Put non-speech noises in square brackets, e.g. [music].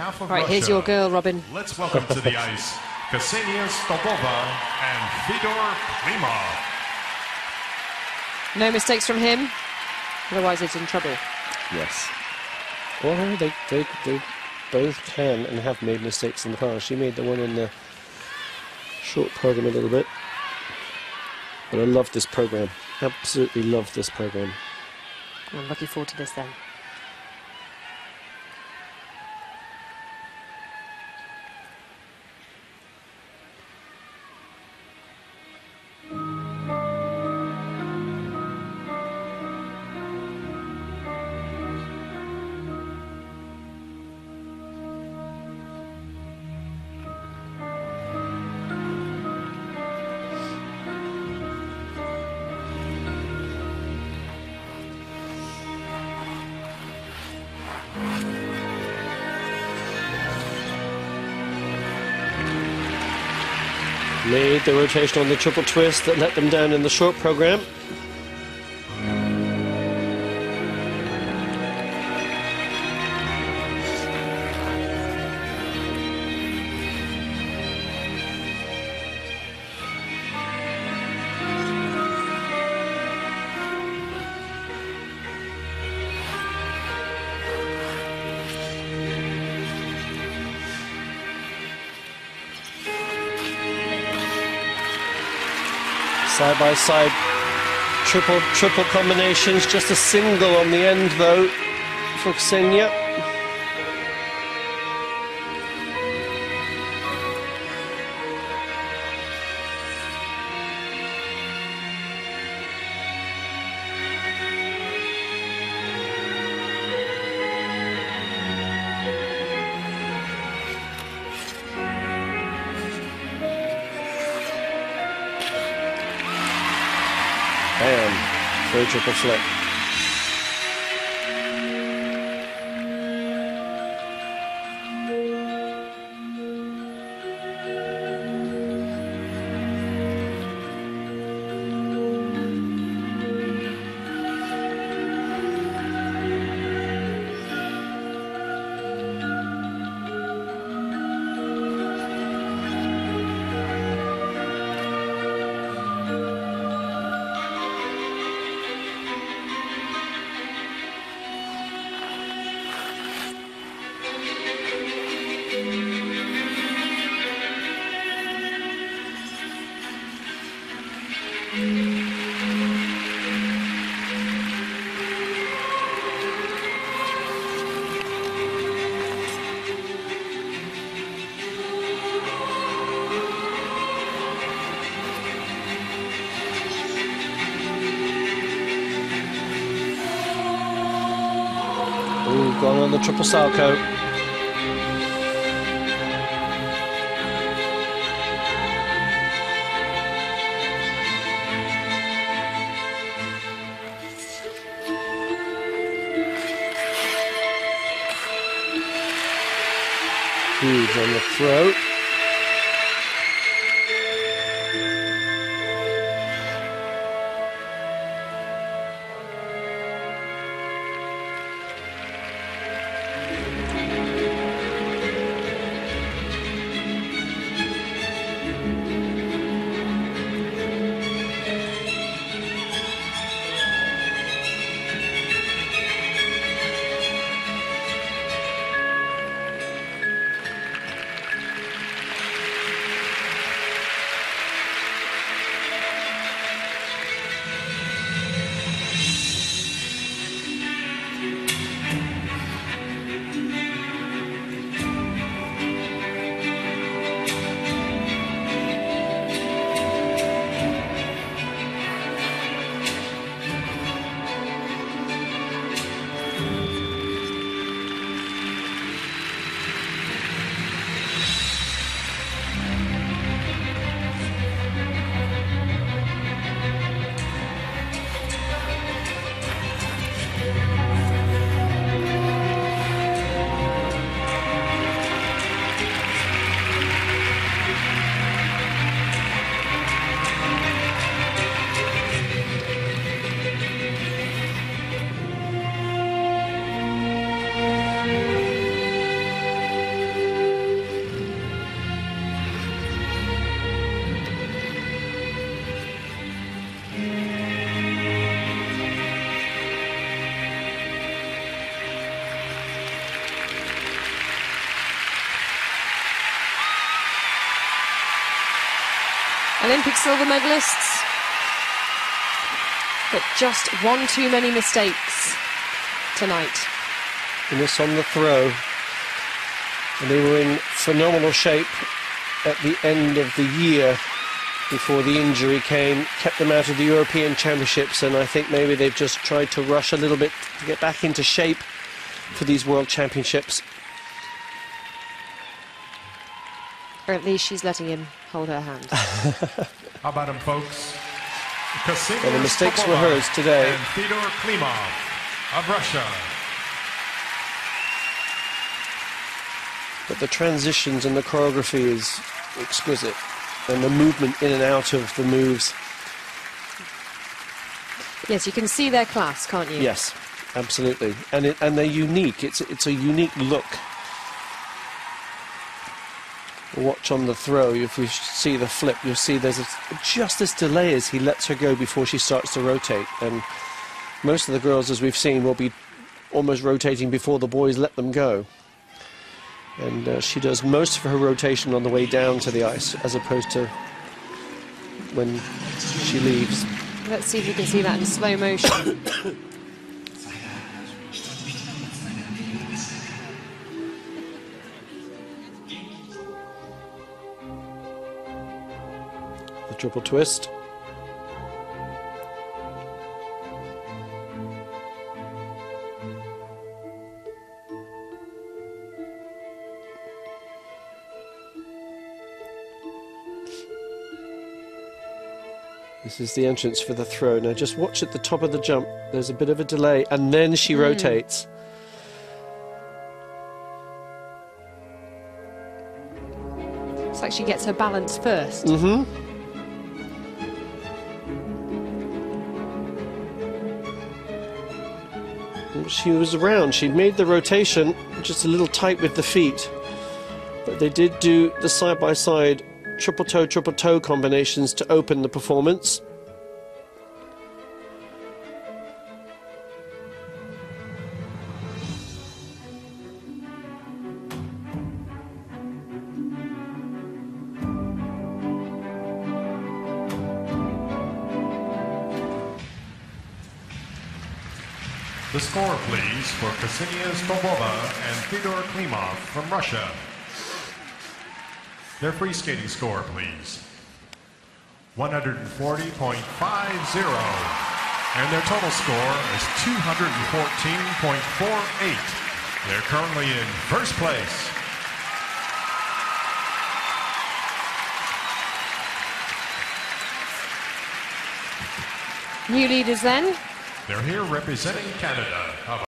behalf of Right, Russia, here's your girl, Robin. let's welcome to the ice Ksenia Stolbova and Fedor Klimov. No mistakes from him, otherwise it's in trouble. Yes. Well, they, they, they both can and have made mistakes in the past. She made the one in the short program a little bit. But I love this program. Absolutely love this program. I'm looking forward to this then. Made the rotation on the triple twist that let them down in the short program. Side by side, triple triple combinations. Just a single on the end though for Ksenia. Bam, for a triple flip. Ooh, gone on the triple Salchow. Huge on the throat. Olympic silver medalists. But just one too many mistakes tonight. This on the throw. And they were in phenomenal shape at the end of the year before the injury came, kept them out of the European Championships, and I think maybe they've just tried to rush a little bit to get back into shape for these World Championships. Or at least she's letting him hold her hand. [laughs] How about him, folks? Ksenia Well, the mistakes were hers today. And Fedor Klimov of Russia. But the transitions and the choreography is exquisite, and the movement in and out of the moves. yes, you can see their class, can't you? Yes, absolutely, and it, and they're unique. It's it's a unique look. Watch on the throw. If you see the flip, you'll see there's a, just this delay as he lets her go before she starts to rotate. And most of the girls, as we've seen, will be almost rotating before the boys let them go. And uh, she does most of her rotation on the way down to the ice, as opposed to when she leaves. Let's see if you can see that in slow motion. [coughs] [coughs] [coughs] triple twist. This is the entrance for the throw. Now just watch at the top of the jump. There's a bit of a delay, and then she rotates. It's like she gets her balance first. Mm-hmm. She was around. She made the rotation just a little tight with the feet. But they did do the side by side triple toe, triple toe combinations to open the performance. The score, please, for Ksenia Stolbova and Fedor Klimov from Russia. Their free skating score, please. 140.50. And their total score is 214.48. They're currently in first place. New leaders then. They're here representing Canada.